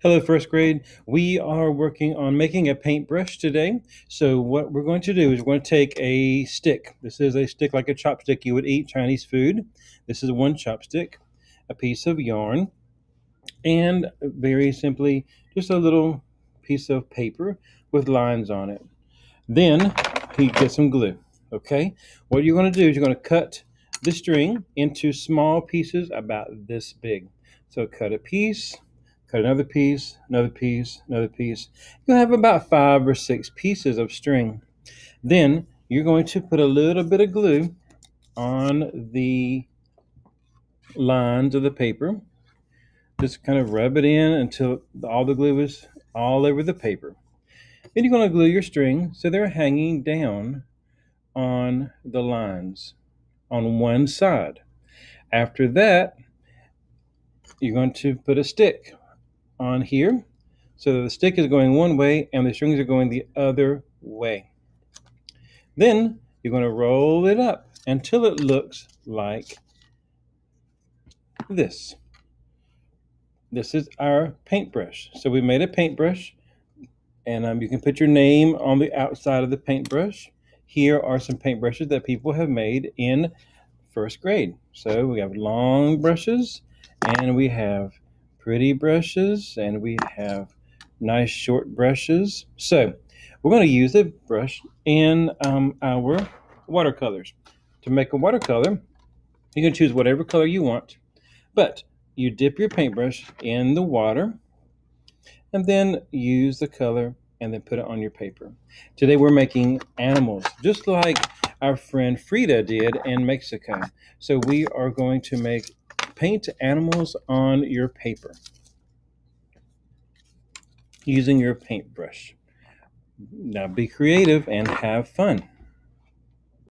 Hello, first grade. We are working on making a paintbrush today. So what we're going to do is we're going to take a stick. This is a stick like a chopstick you would eat Chinese food. This is one chopstick, a piece of yarn, and very simply, just a little piece of paper with lines on it. Then you get some glue. Okay. What you're going to do is you're going to cut the string into small pieces about this big. So cut a piece, cut another piece, another piece, another piece. You'll have about five or six pieces of string. Then you're going to put a little bit of glue on the lines of the paper. Just kind of rub it in until all the glue is all over the paper. Then you're going to glue your string so they're hanging down on the lines on one side. After that, you're going to put a stick on here so that the stick is going one way and the strings are going the other way. Then you're going to roll it up until it looks like this. This is our paintbrush. So we made a paintbrush and um, you can put your name on the outside of the paintbrush. Here are some paintbrushes that people have made in first grade. So we have long brushes and we have pretty brushes and we have nice short brushes. So we're going to use a brush in um, our watercolors. To make a watercolor, you can choose whatever color you want, but you dip your paintbrush in the water and then use the color and then put it on your paper. Today we're making animals, just like our friend Frida did in Mexico. So we are going to make paint animals on your paper using your paintbrush. Now be creative and have fun.